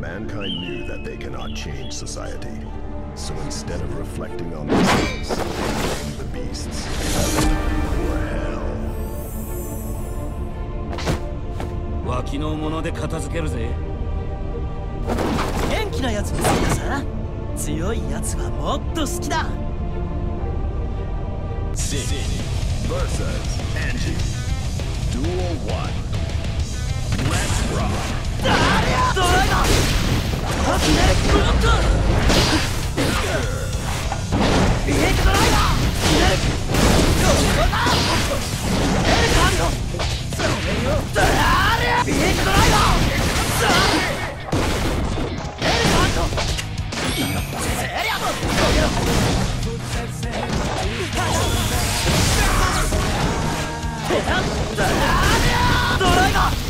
Mankind knew that they cannot change society. So instead of reflecting on themselves, they the beasts, or hell. 脇のもので片付けるぜ元気なやつ見つけたさ強いやつはもっと好きだ Sin versus Angie. Duel 1. Let's rock. ドライガー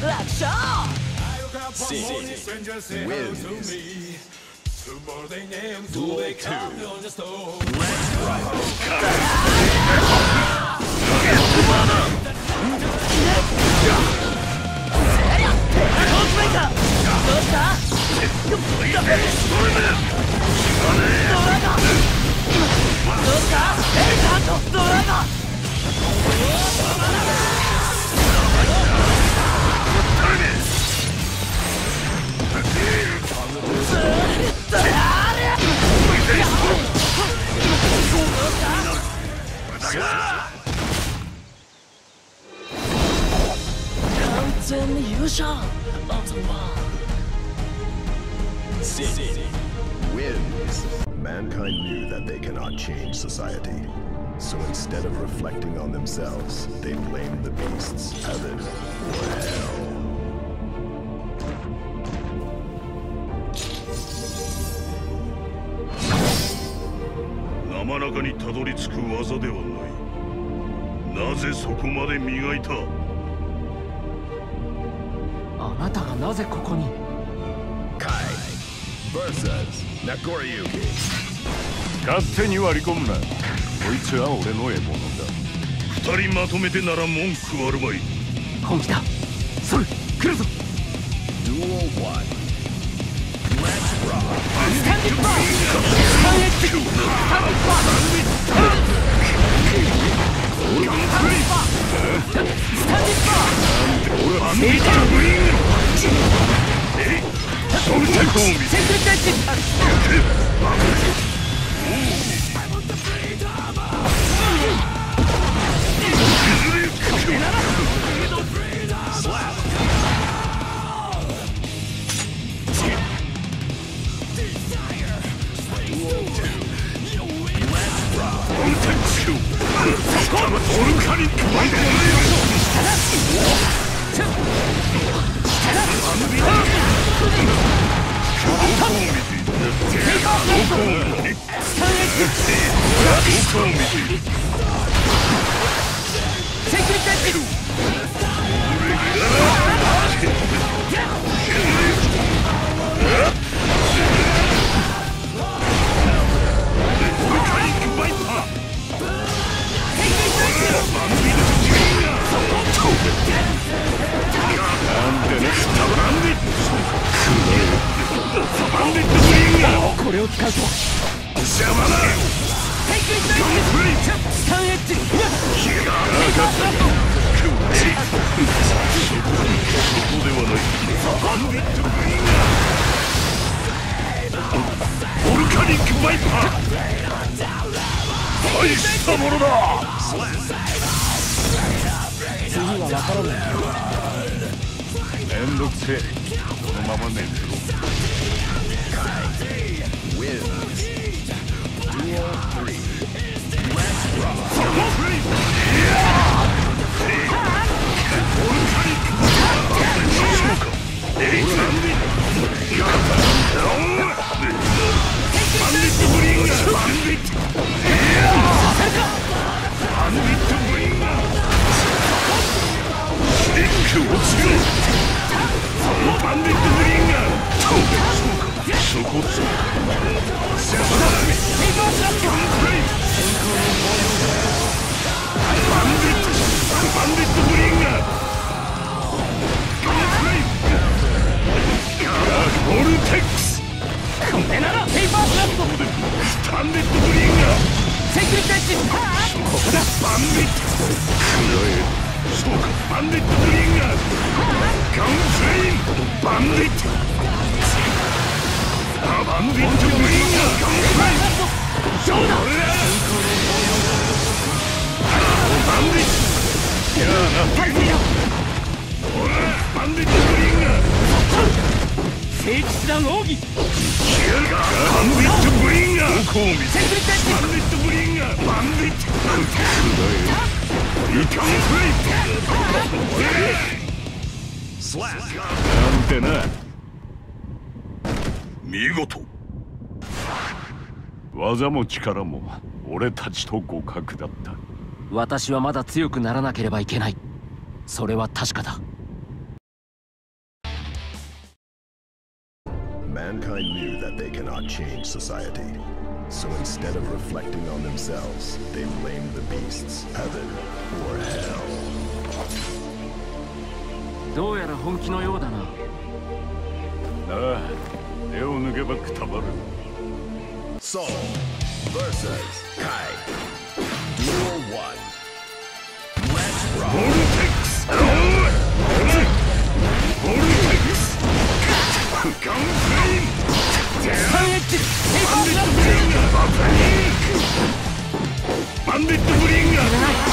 楽勝 Sin wins. Duel 2. Let's rock. コースメーカーどうした 完全に優勝オズワ Sin wins. Mankind knew that they cannot change society. So instead of reflecting on themselves, they blamed the beasts, heaven, or hell. 生中にたどり着く技ではない。なぜそこまで磨いた？あなたがなぜここに？Kai versus Nagoryuki. 勝手に割り込むな。こいつは俺の獲物だ。二人まとめてなら文句あるまい。本気だ。それ来るぞ。Duel 1. これを使うと邪魔だテイこれを使うと邪魔だこではない。オルカニックバイパー大したものだ次そこそバンディット。クスこれならペーパー。スラットスタンかバンディットブリーンフレインバンディットあバンディットブリンガーガンフレインバンディット。なタイプよほらバンディッガーなんてな。見事技も力も俺たちと互角だった私はまだ強くならなければいけないそれは確かだ Mankind knew that they cannot change society. So instead of reflecting on themselves, they blamed the beasts, heaven, or hell. どうやら本気のようだななあ手を抜けばくたばる Soul versus Kai. Duel 1. Let's ボ rock. ルテックスボルテックスガンフレインスタンエッジペーパースラットバンディットブリンガー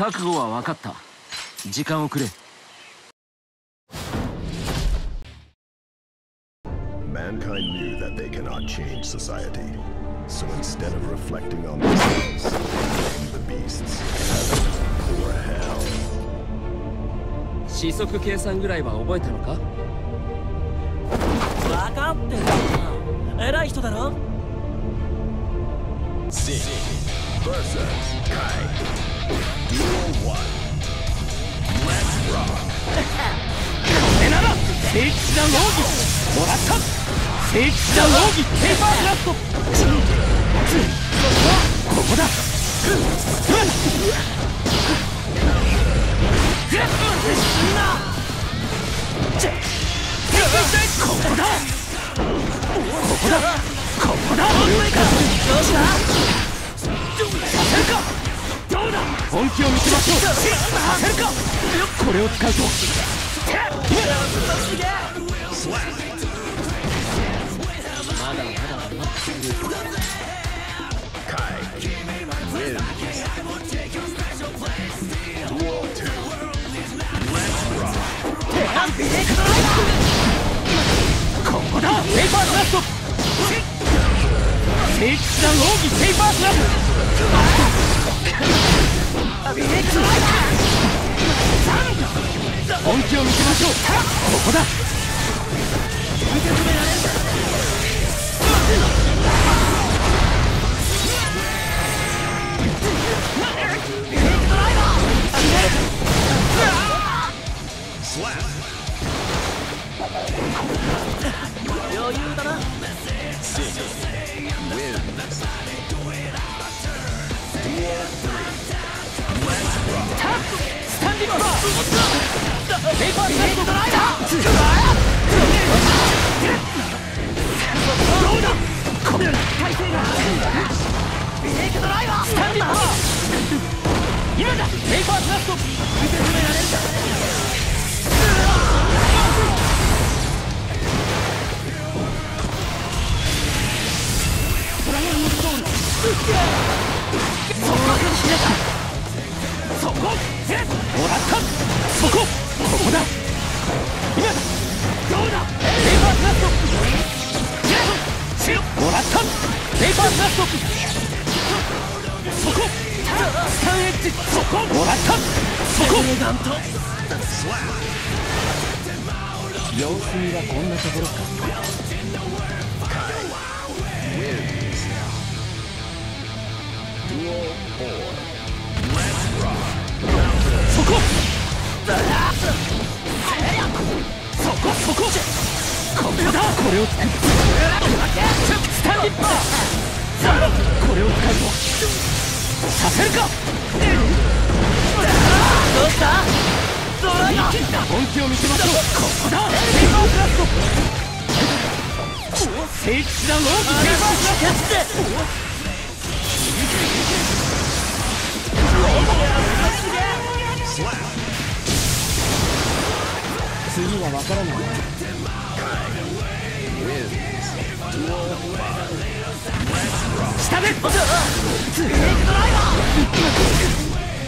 覚悟は分かった時間をくれ Mankind knew that they cannot change society. So instead of reflecting on themselves, the beasts, heaven or hell. 四則計算ぐらいは覚えたのか分かってるよ偉い人だろ Z versus Kai. Duel 1. Let's rock. これなら聖騎士団奥義もらった。聖騎士団奥義ペーパーブラストこだ本気を見せましょうさせるかこれを使うとまだまだ待ってくれ Kai wins. Duel 2. Let's rock. ここだペーパーブラスト聖騎士団奥義ペーパーブラスト本気を見せましょう。ここだ。今だ。ペーパーブラスト受け止められるかドラゴンストーンそこ。切れたそこ。えもらったそこ。こ。こ。だ今だどうだペーパーブラストえもらったペーパーブラストもらったそこ様子見はこんなところかそこそこそこここだこれを使うスタンディッパーさあこれを使うとさせるか本気を見せましょうここだペーパーブラスト聖騎士団王子ペーパーブラスト次は分からない下でブレークドライバー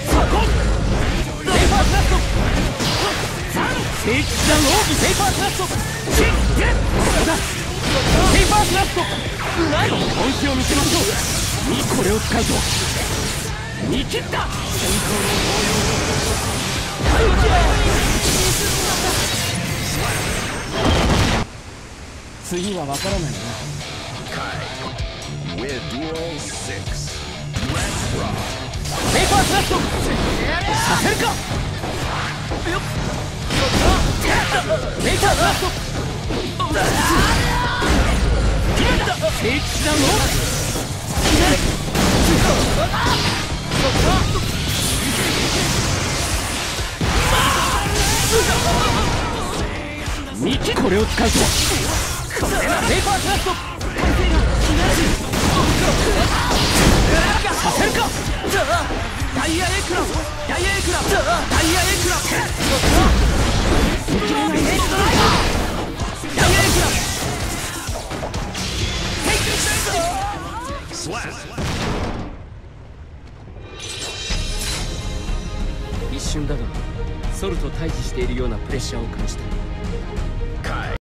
そこペーパーブラスト聖騎士団王義ペーパーブラストシッゲッここだペーパーブラスト本気を見せましょうこれを使うと見切った次は分からないな Kai wins. Duel 6. ペーパーブラストさせるかこれを使うとこれはペーパーブラストダイヤエクラスダイヤエクラスダイヤエクラスダイヤクライラ一瞬だがソルと対峙しているようなプレッシャーを感じた。